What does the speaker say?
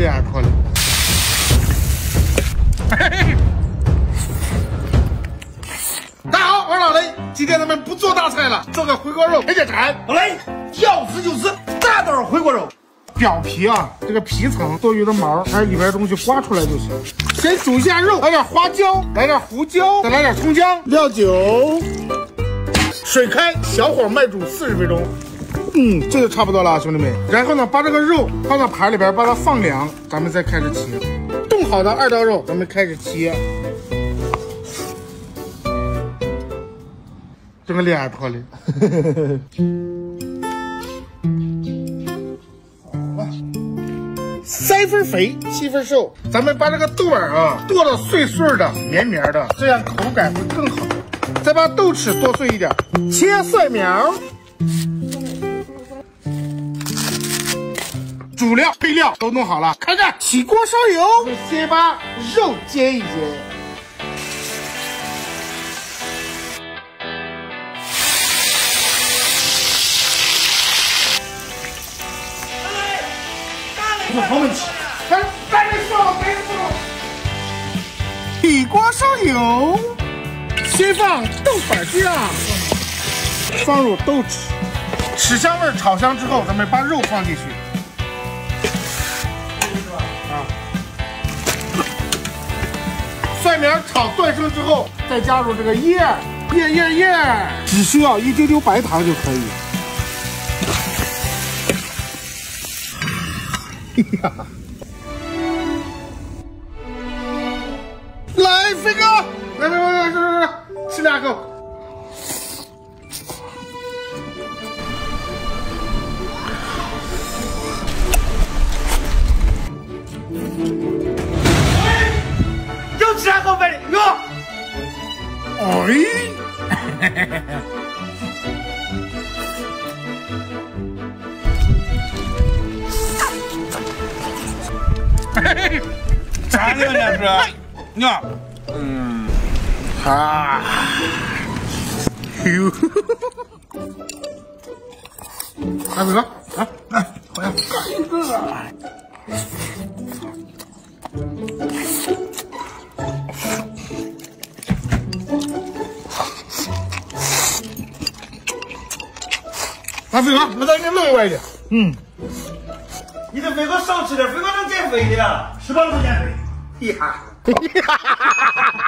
脸破了。大家好，我是老雷，今天咱们不做大菜了，做个回锅肉配点馋。老雷，要吃就吃大豆回锅肉。表皮啊，这个皮层多余的毛，还有里边的东西刮出来就行。先煮一下肉，来点花椒，来点胡椒，再来点葱姜、料酒。水开，小火慢煮四十分钟。嗯，这就差不多了，兄弟们。然后呢，把这个肉放到盘里边，把它放凉，咱们再开始切。冻好的二刀肉，咱们开始切。这个脸破了。三分肥，七分瘦。咱们把这个豆儿啊剁的碎碎的、绵绵的，这样口感会更好。再把豆豉剁碎一点，切蒜苗。主料、配料都弄好了，开干，起锅烧油。先把肉煎一煎。起锅烧油，先放豆瓣酱，放入豆豉，豉香味炒香之后，咱们把肉放进去。蒜苗炒断生之后，再加入这个叶叶叶叶，只需要一丢丢白糖就可以。呀！来，飞哥，来来来来来来，吃两口。又吃两口饭的哟。哎，咋的了这？你看，嗯，啊，哟，来飞哥，来来，好呀，干一个。来飞哥，我再给你弄一碗去。嗯，你这飞哥少吃点，飞哥能减肥的，吃饱了不减肥。呀。